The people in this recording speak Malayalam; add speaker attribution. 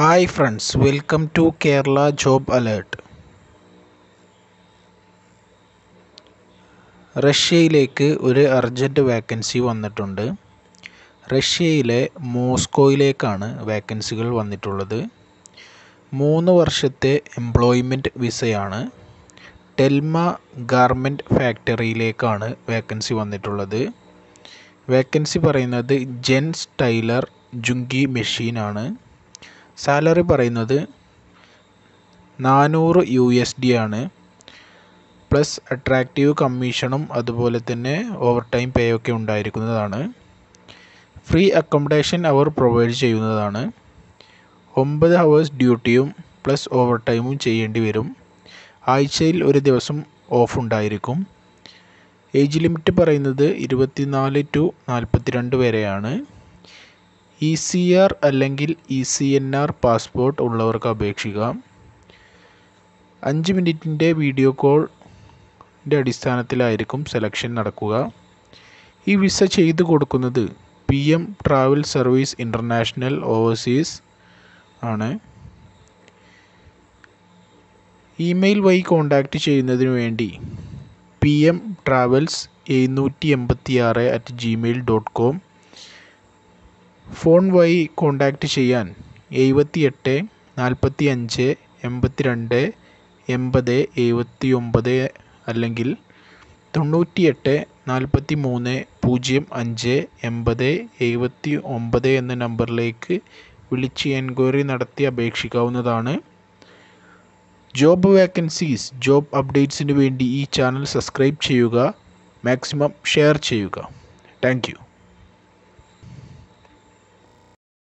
Speaker 1: Hi friends welcome to Kerala job alert റഷ്യയിലേക്ക് ഒരു അർജന്റ് വേക്കൻസി വന്നിട്ടുണ്ട്. റഷ്യയിലെ മോസ്കോയിലേക്കാണ് വേക്കൻസികൾ വന്നിട്ടുള്ളത്. മൂന്ന് വർഷത്തെ എംപ്ലോയ്മെന്റ് വിസയാണ് ടെൽമ ഗാർമെന്റ് ഫാക്ടറിയിലേക്കാണ് വേക്കൻസി വന്നിട്ടുള്ളത്. വേക്കൻസി പറയുന്നത് ജെൻസ് ടൈലർ ജുങ്കി മെഷീനാണ്. സാലറി പറയുന്നത് നാനൂറ് യു എസ് ഡി ആണ്. പ്ലസ് അട്രാക്റ്റീവ് കമ്മീഷനും അതുപോലെ തന്നെ ഓവർ ടൈം പേ ഒക്കെ ഉണ്ടായിരിക്കുന്നതാണ്. ഫ്രീ അക്കോമഡേഷൻ അവർ പ്രൊവൈഡ് ചെയ്യുന്നതാണ്. ഒമ്പത് ഹവേഴ്സ് ഡ്യൂട്ടിയും പ്ലസ് ഓവർ ടൈമും ചെയ്യേണ്ടി വരും. ആഴ്ചയിൽ ഒരു ദിവസം ഓഫ് ഉണ്ടായിരിക്കും. ഏജ് ലിമിറ്റ് പറയുന്നത് ഇരുപത്തിനാല് ടു നാൽപ്പത്തിരണ്ട് വരെയാണ്. ഇ സി ആർ അല്ലെങ്കിൽ E C N R passport ഉള്ളവർക്ക് അപേക്ഷിക്കാം. അഞ്ച് മിനിറ്റിന്റെ വീഡിയോ കോളിന്റെ അടിസ്ഥാനത്തിലായിരിക്കും സെലക്ഷൻ നടക്കുക. ഈ വിസ ചെയ്തു കൊടുക്കുന്നത് P M travel service international overseas ആണ്. ഇമെയിൽ വഴി കോൺടാക്റ്റ് ചെയ്യുന്നതിന് വേണ്ടി പി എം ട്രാവൽസ് എഴുന്നൂറ്റി എൺപത്തി ആറ് at Gmail dot com phone വഴി കോൺടാക്റ്റ് ചെയ്യാൻ എഴുപത്തി എട്ട് നാൽപ്പത്തി അഞ്ച് എൺപത്തി രണ്ട് എൺപത് എഴുപത്തി ഒമ്പത് അല്ലെങ്കിൽ തൊണ്ണൂറ്റി എട്ട് നാൽപ്പത്തി മൂന്ന് പൂജ്യം അഞ്ച് എൺപത് എഴുപത്തി ഒമ്പത് എന്ന നമ്പറിലേക്ക് വിളിച്ച് എൻക്വയറി നടത്തി അപേക്ഷിക്കാവുന്നതാണ്. ജോബ് വേക്കൻസീസ് ജോബ് അപ്ഡേറ്റ്സിന് വേണ്ടി ഈ ചാനൽ സബ്സ്ക്രൈബ് ചെയ്യുക മാക്സിമം ഷെയർ ചെയ്യുക. താങ്ക്